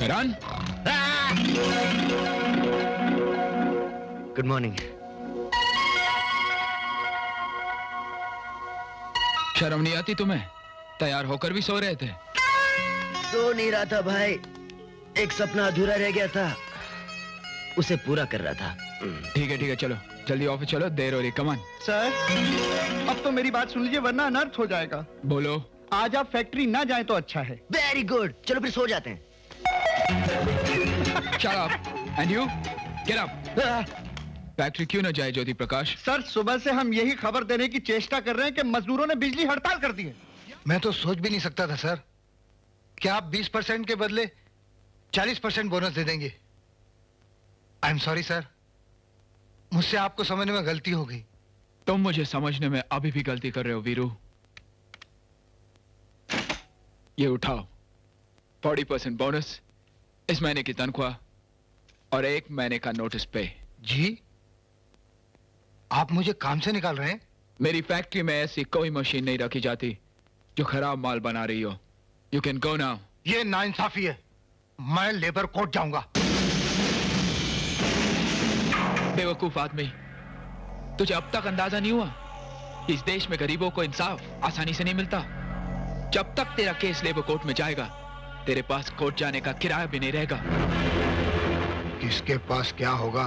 करण good morning शर्म नहीं आती तुम्हें? तैयार होकर भी सो रहे थे। सो नहीं रहा था भाई। एक सपना अधूरा रह गया था। उसे पूरा कर रहा था। ठीक है ठीक है चलो। जल्दी ऑफ़िस चलो देर हो रही कमान सर अब तो मेरी बात सुन लीजिए वरना अनर्थ हो जाएगा। बोलो। आज आप फैक्ट्री ना जाए तो अच्छा है। वेरी गुड चलो फिर सो जाते हैं। Up. And you? Get factory क्यों ना जाए ज्योति प्रकाश? सर सुबह से हम यही खबर देने की चेष्टा कर रहे हैं कि मजदूरों ने बिजली हड़ताल कर दी है। मैं तो सोच भी नहीं सकता था सर। क्या आप 20 परसेंट के बदले 40 परसेंट बोनस दे देंगे? आई एम सॉरी सर मुझसे आपको समझने में गलती हो गई। तुम मुझे समझने में अभी भी गलती कर रहे हो वीरू। ये उठाओ। 40 परसेंट बोनस इस महीने की तनख्वाह और एक महीने का नोटिस पे जी? आप मुझे काम से निकाल रहे हैं? मेरी फैक्ट्री में ऐसी कोई मशीन नहीं रखी जाती जो खराब माल बना रही हो। यू कैन गो नाउ ये नाइंसाफी है। मैं लेबर कोर्ट जाऊँगा। बेवकूफ़ आदमी तुझे अब तक अंदाज़ा नहीं हुआ इस देश में गरीबों को इंसाफ आसानी से नहीं मिलता। जब तक तेरा केस लेबर कोर्ट में जाएगा तेरे पास कोर्ट जाने का किराया भी नहीं रहेगा। किसके पास क्या होगा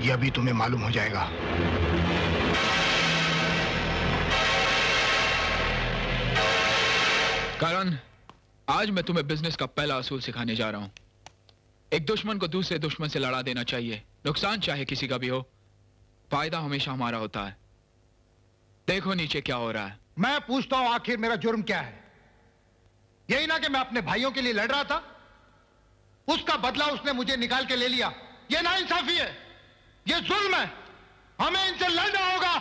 यह भी तुम्हें मालूम हो जाएगा। कारण आज मैं तुम्हें बिज़नेस का पहला असूल सिखाने जा रहा हूँ। एक दुश्मन को दूसरे दुश्मन से लड़ा देना चाहिए। नुकसान चाहे किसी का भी हो फ़ायदा हमेशा हमारा होता है। देखो नीचे क्या हो रहा है। मैं पूछता हूँ आखिर मेरा जुर्म क्या है? यही ना कि मैं अपने भाइयों के लिए लड़ रहा था। उसका बदला उसने मुझे निकाल के ले लिया। यह ना इंसाफी है। यह जुल्म है। हमें इनसे लड़ना होगा।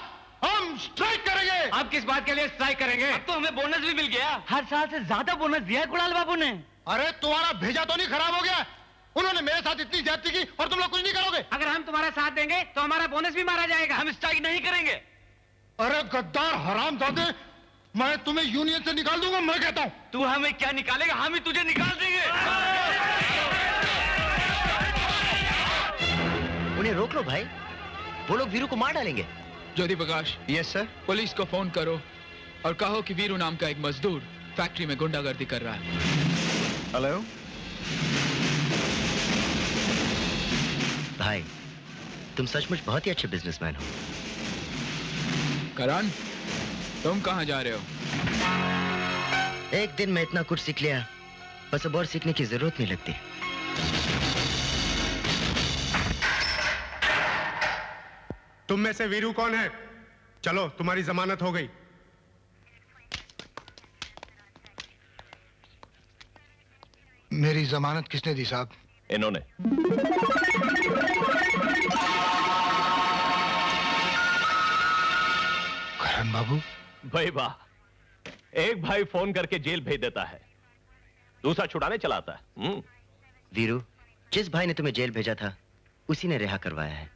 हम स्ट्राइक करेंगे। आप किस बात के लिए स्ट्राइक करेंगे? अब तो हमें बोनस भी मिल गया। हर साल से ज़्यादा बोनस दिया है कुणाल बाबू ने। अरे तुम्हारा भेजा तो नहीं खराब हो गया। उन्होंने मेरे साथ इतनी ज्यादती की और तुम लोग कुछ नहीं करोगे। अगर हम तुम्हारा साथ देंगे तो हमारा बोनस भी मारा जाएगा। हम स्ट्राइक नहीं करेंगे। अरे गद्दार हराम दादे मैं तुम्हें यूनियन से निकाल दूँगा मैं कहता हूँ। तू हमें क्या निकालेगा? हम ही तुझे निकाल देंगे। उन्हें रोक लो भाई। वो लोग वीरू को मार डालेंगे। Jyoti Prakash. Yes sir police को फ़ोन करो और कहो कि वीरू नाम का एक मजदूर फैक्ट्री में गुंडागर्दी कर रहा है। हेलो भाई तुम सचमुच बहुत ही अच्छे बिजनेसमैन हो। करण तुम कहाँ जा रहे हो? एक दिन मैं इतना कुछ सीख लिया बस अब और सीखने की ज़रूरत नहीं लगती। तुम में से वीरू कौन है? चलो तुम्हारी जमानत हो गई। मेरी जमानत किसने दी साहब? इन्होंने। बाबू भाई वाह। एक भाई फ़ोन करके जेल भेज देता है। दूसरा छुड़ाने चलाता है। हम्म, वीरू जिस भाई ने तुम्हें जेल भेजा था उसी ने रिहा करवाया है।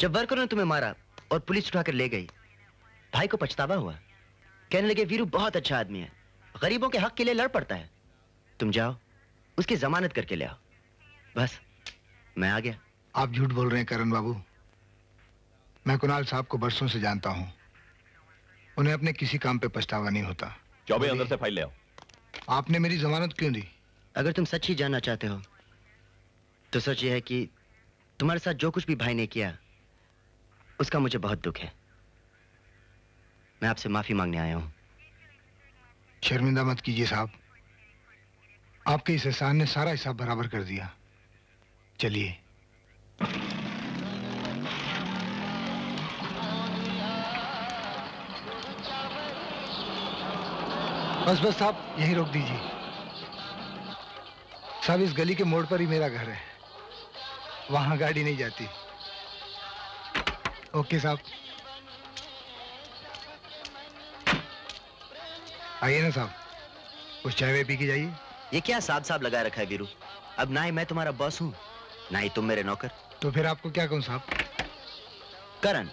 जब वर्करों ने तुम्हें मारा और पुलिस उठाकर ले गई भाई को पछतावा हुआ। कहने लगे वीरू बहुत अच्छा आदमी है। गरीबों के हक के लिए लड़ पड़ता है। तुम जाओ उसकी जमानत करके ले आओ। बस मैं आ गया। आप झूठ बोल रहे हैं करण बाबू। मैं कुणाल साहब को बरसों से जानता हूँ। उन्हें अपने किसी काम पे पछतावा नहीं होता। चौबे अंदर से फ़ाइल ले आओ। आपने मेरी जमानत क्यों दी? अगर तुम सच ही जानना चाहते हो तो सच यह है कि तुम्हारे साथ जो कुछ भी भाई ने किया उसका मुझे बहुत दुख है। मैं आपसे माफ़ी मांगने आया हूँ। शर्मिंदा मत कीजिए साहब। आपके इस एहसान ने सारा हिसाब बराबर कर दिया। चलिए। बस बस साहब यहीं रोक दीजिए। साहब इस गली के मोड़ पर ही मेरा घर है। वहाँ गाड़ी नहीं जाती। ओके साहब। आइए ना साहब कुछ चाय वाय पी के जाइए। ये क्या साहब साहब लगा रखा है वीरू अब ना ही मैं तुम्हारा बॉस हूँ ना ही तुम मेरे नौकर। तो फिर आपको क्या कहूँ साहब? करण।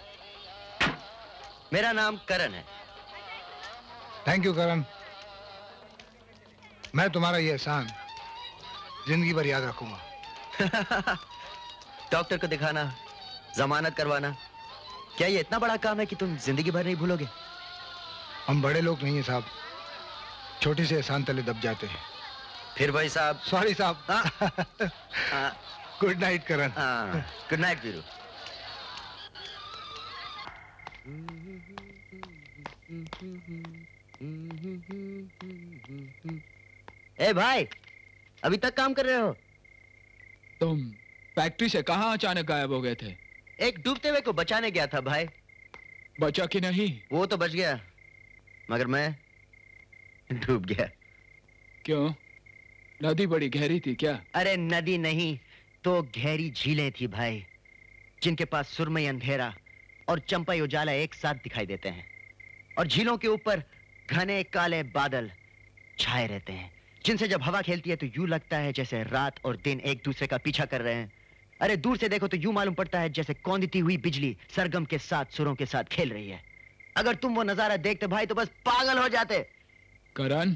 मेरा नाम करण है। Thank you Karan. मैं तुम्हारा ये एहसान ज़िंदगी भर याद रखूँगा। डॉक्टर को दिखाना जमानत करवाना क्या ये इतना बड़ा काम है कि तुम ज़िंदगी भर नहीं भूलोगे? हम बड़े लोग नहीं हैं साहब। छोटे से एहसान तले दब जाते हैं। फिर भाई साहब? सॉरी साहब। हाँ, गुड नाइट करण हाँ, गुड नाइट वीरू ए भाई अभी तक काम कर रहे हो? तुम फैक्ट्री से कहा अचानक गायब हो गए थे? एक डूबते हुए को बचाने गया था भाई। बचा कि नहीं? वो तो बच गया मगर मैं डूब गया। क्यों? नदी बड़ी गहरी थी क्या? अरे नदी नहीं तो गहरी झीलें थी भाई जिनके पास सुरमई अंधेरा और चंपाई उजाला एक साथ दिखाई देते हैं। और झीलों के ऊपर घने काले बादल छाए रहते हैं। जिनसे जब हवा खेलती है तो यूँ लगता है जैसे रात और दिन एक दूसरे का पीछा कर रहे हैं। अरे दूर से देखो तो यूँ मालूम पड़ता है जैसे कौंदती हुई बिजली सरगम के साथ सुरों के साथ खेल रही है। अगर तुम वो नज़ारा देखते भाई तो बस पागल हो जाते। करण?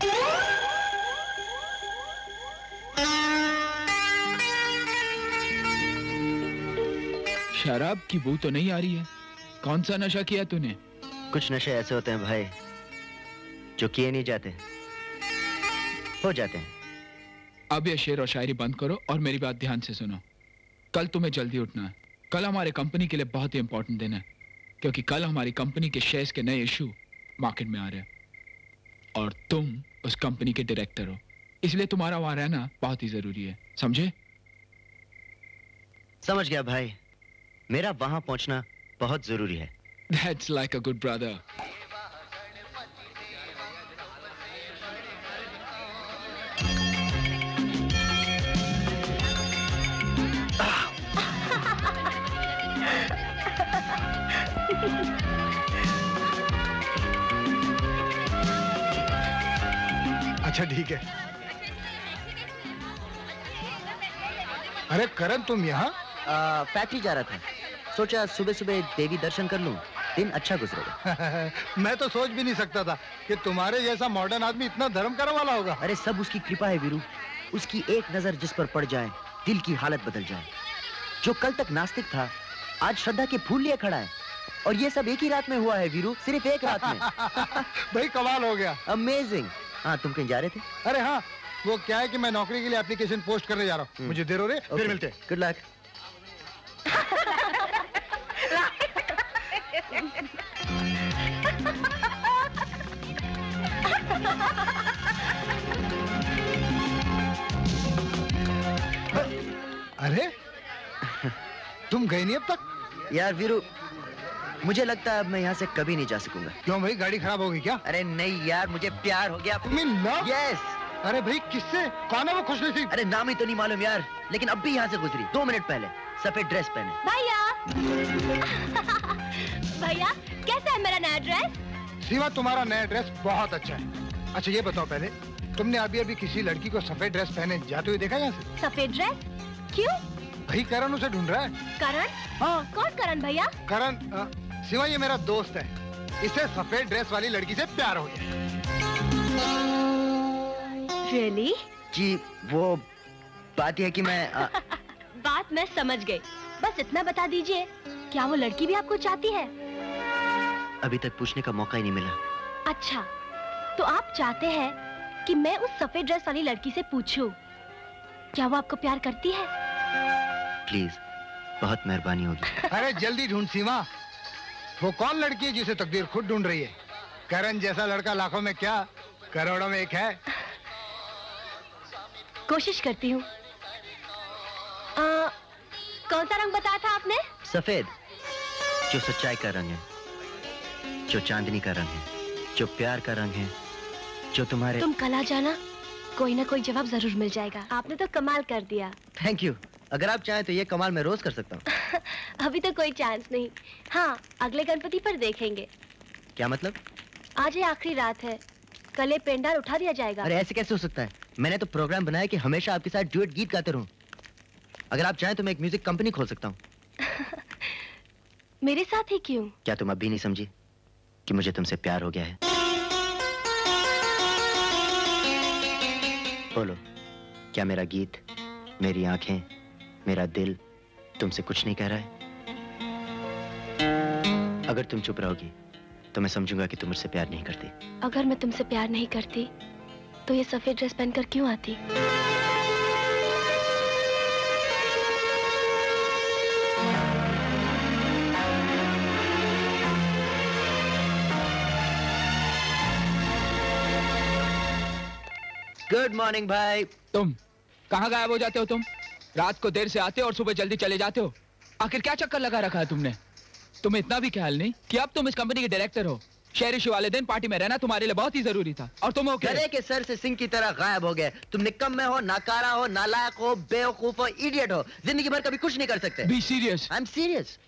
शराब की बू तो नहीं आ रही है। कौन सा नशा किया तूने? कुछ नशे ऐसे होते हैं भाई जो किए नहीं जाते। हो जाते हैं। अब ये शेर और शायरी बंद करो और मेरी बात ध्यान से सुनो। कल तुम्हें जल्दी उठना है। कल हमारे कंपनी के लिए बहुत ही इंपॉर्टेंट दिन है क्योंकि कल हमारी कंपनी के शेयर्स के नए इशू मार्केट में आ रहे हैं। और तुम उस कंपनी के डायरेक्टर हो। इसलिए तुम्हारा वहाँ रहना बहुत ही ज़रूरी है समझे? समझ गया भाई। मेरा वहाँ पहुँचना बहुत ज़रूरी है। That's like a good brother. अच्छा ठीक है। अरे करण तुम यहाँ? फैक्ट्री जा रहा था। सोचा सुबह सुबह देवी दर्शन कर लूँ। दिन अच्छा गुजरेगा। मैं तो सोच भी नहीं सकता था कि तुम्हारे जैसा मॉडर्न आदमी इतना धर्म करने वाला होगा। अरे सब उसकी कृपा है वीरू। उसकी एक नज़र जिस पर पड़ जाए दिल की हालत बदल जाए। जो कल तक नास्तिक था आज श्रद्धा के फूल लिए खड़ा है। और ये सब एक ही रात में हुआ है वीरू। सिर्फ़ एक रात में। भाई कमाल हो गया। अमेजिंग हाँ तुम कहीं जा रहे थे? अरे हाँ वो क्या है कि मैं नौकरी के लिए एप्लीकेशन पोस्ट करने जा रहा हूँ। मुझे देर हो रही है, फिर मिलते हैं। गुड लक अरे तुम गए नहीं अब तक? यार वीरू मुझे लगता है अब मैं यहाँ से कभी नहीं जा सकूँगा। क्यों भाई? गाड़ी खराब होगी क्या? अरे नहीं यार मुझे प्यार हो गया। यस अरे भाई किससे? कौन है वो खुश नसीब? अरे नाम ही तो नहीं मालूम यार लेकिन अब भी यहाँ से गुजरी दो मिनट पहले सफ़ेद ड्रेस पहने। भैया! भैया कैसा है मेरा नया ड्रेस सीमा तुम्हारा नया ड्रेस बहुत अच्छा है। अच्छा ये बताओ पहले तुमने अभी अभी किसी लड़की को सफ़ेद ड्रेस पहने जाते हुए देखा यहाँ से? सफ़ेद ड्रेस क्यों? भाई करण उसे ढूंढ रहा है। करण? हाँ। कौन करण भैया? करण शिवा ये मेरा दोस्त है। इसे सफ़ेद ड्रेस वाली लड़की से प्यार हो गया। रियली जी वो बात यह है कि मैं आ, बात मैं समझ गई। बस इतना बता दीजिए क्या वो लड़की भी आपको चाहती है? अभी तक पूछने का मौका ही नहीं मिला। अच्छा तो आप चाहते हैं कि मैं उस सफ़ेद ड्रेस वाली लड़की से पूछूँ क्या वो आपको प्यार करती है? प्लीज़ बहुत मेहरबानी होगी। अरे जल्दी ढूंढ सीमा। वो कौन लड़की है जिसे तकदीर खुद ढूंढ रही है? करण जैसा लड़का लाखों में क्या करोड़ों में एक है? कोशिश करती हूँ। कौन सा रंग बताया था आपने? सफ़ेद। जो सच्चाई का रंग है जो चांदनी का रंग है जो प्यार का रंग है जो तुम्हारे तुम कल आ जाना कोई ना कोई जवाब ज़रूर मिल जाएगा। आपने तो कमाल कर दिया। थैंक यू अगर आप चाहें तो ये कमाल मैं रोज कर सकता हूँ। अभी तो कोई चांस नहीं। हाँ अगले गणपति पर देखेंगे। क्या मतलब? आज ही आखिरी रात है। कल ये पेंडाल उठा दिया जाएगा। अरे ऐसे कैसे हो सकता है? मैंने तो प्रोग्राम बनाया कि हमेशा आपके साथ ड्यूट गीत गाते रहूँ। अगर आप चाहें तो मैं एक म्यूज़िक कंपनी खोल सकता हूँ। मेरे साथ ही क्यों? क्या तुम अभी नहीं समझी कि मुझे तुमसे प्यार हो गया है? बोलो क्या मेरा गीत मेरी आँखें मेरा दिल तुमसे कुछ नहीं कह रहा है। अगर तुम चुप रहोगी तो मैं समझूँगा कि तुम मुझसे प्यार नहीं करती। अगर मैं तुमसे प्यार नहीं करती तो ये सफ़ेद ड्रेस पहनकर क्यों आती? गुड मॉर्निंग भाई। तुम कहाँ गायब हो जाते हो तुम? रात को देर से आते हो और सुबह जल्दी चले जाते हो। आखिर क्या चक्कर लगा रखा है तुमने? तुम्हें इतना भी ख्याल नहीं कि अब तुम इस कंपनी के डायरेक्टर हो। शहरी वाले दिन पार्टी में रहना तुम्हारे लिए बहुत ही ज़रूरी था और तुम हो क्या? गले के सर से सिंह की तरह गायब हो गए। तुम निकम में हो नाकारा हो नालायक हो बेवकूफ़ हो इडियट हो। ज़िंदगी भर कभी कुछ नहीं कर सकते। Be serious I am serious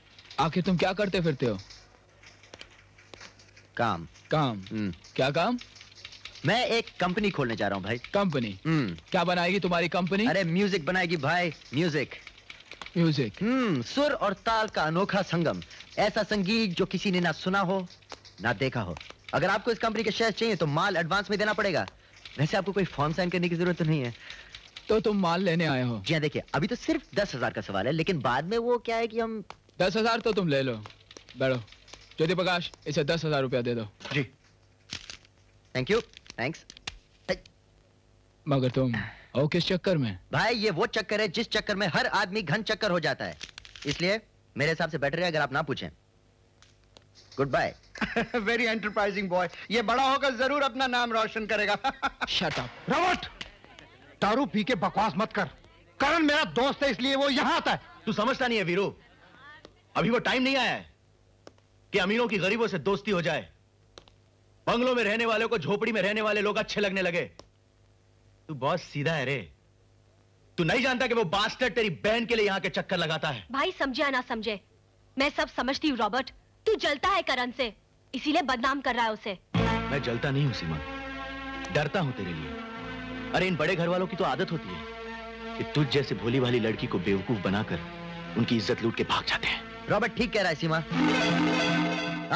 आखिर तुम क्या करते फिरते हो? काम। काम? हम्म। क्या काम? मैं एक कंपनी खोलने जा रहा हूँ भाई। कंपनी हम्म। क्या बनाएगी तुम्हारी कंपनी अरे म्यूज़िक बनाएगी भाई म्यूज़िक म्यूज़िक हम्म सुर और ताल का अनोखा संगम। ऐसा संगीत जो किसी ने ना सुना हो ना देखा हो। अगर आपको इस कंपनी के शेयर चाहिए तो माल एडवांस में देना पड़ेगा। वैसे आपको कोई फॉर्म साइन करने की ज़रूरत तो नहीं है। तो तुम माल लेने आए हो। जी हाँ देखिए अभी तो सिर्फ़ दस हज़ार का सवाल है लेकिन बाद में वो क्या है कि हम दस हज़ार तो तुम ले लो। बैठो। ज्योति प्रकाश इसे दस हज़ार रुपया दे दो। जी। थैंक यू थैंक्स मगर तुम हो किस चक्कर में? भाई ये वो चक्कर है जिस चक्कर में हर आदमी घन चक्कर हो जाता है। इसलिए मेरे हिसाब से बेटर है अगर आप ना पूछें। Goodbye very enterprising boy ये बड़ा होकर ज़रूर अपना नाम रोशन करेगा। Shut up रवट! दारू पी के बकवास मत कर। करण मेरा दोस्त है इसलिए वो यहाँ आता है। तू समझता नहीं है वीरू। अभी वो टाइम नहीं आया है कि अमीरों की गरीबों से दोस्ती हो जाए। बंगलों में रहने वालों को झोपड़ी में रहने वाले लोग अच्छे लगने लगे। तू बहुत सीधा है रे। तू नहीं जानता कि वो बास्टर तेरी बहन के लिए यहाँ के चक्कर लगाता है। भाई समझे ना समझे? मैं सब समझती हूँ रॉबर्ट। तू जलता है करण से। इसीलिए बदनाम कर रहा है उसे। मैं जलता नहीं हूँ सीमा। डरता हूँ तेरे लिए। अरे इन बड़े घर वालों की तो आदत होती है कि तुझ जैसे भोली भाली लड़की को बेवकूफ़ बनाकर उनकी इज़्ज़त लूट के भाग जाते हैं। रॉबर्ट ठीक कह रहा है सीमा।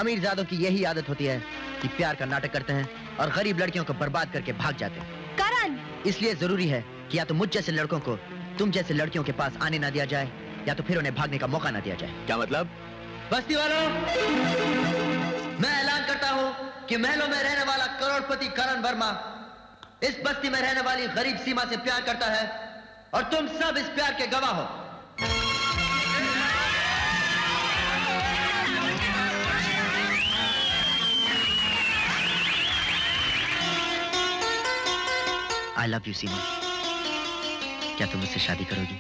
अमीर जादों की यही आदत होती है। कि प्यार का नाटक करते हैं और गरीब लड़कियों को बर्बाद करके भाग जाते हैं। करण! इसलिए ज़रूरी है कि या तो मुझ जैसे लड़कों को तुम जैसे लड़कियों के पास आने ना दिया जाए या तो फिर उन्हें भागने का मौका ना दिया जाए। क्या मतलब? बस्ती वालों मैं ऐलान करता हूँ कि महलों में रहने वाला करोड़पति करण वर्मा इस बस्ती में रहने वाली गरीब सीमा से प्यार करता है और तुम सब इस प्यार के गवाह हो। आई लव यू सीमा क्या तुम मुझसे शादी करोगी?